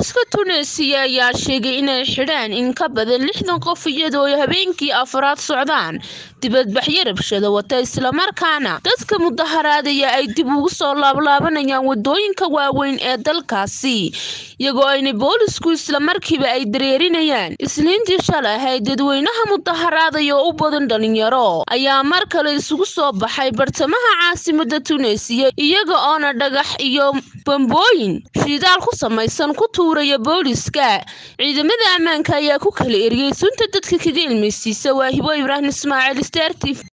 booliska tuneesiya ayaa sheegay inay xidhaan in ka badan lixdan qof iyadoo habeenkii afraad socdaan. Dibadbaxyo rabshado wata islamarkaana dadka mudaharaadaya ay dib ugu soo laablaabanayaan waddooyinka waaweyn ee dalkaasi. Iyagoo ayna boolisku islamarkiiba ay dareerinayaan isniintii shalay ahayd dadweynaha mudaharaadaya oo u badan dhalinyaro ayaa mar kale isugu soo baxay bartamaha caasimada tuneesiya iyaga oona dhagax iyo bambooyin shidaal ku samaysan ku tuuraya booliska. Ciidamada ammaanka ayaa ku kala eriyey sunta dadka kaga ilmaysiisa waahibo ibraahim ismaaciil v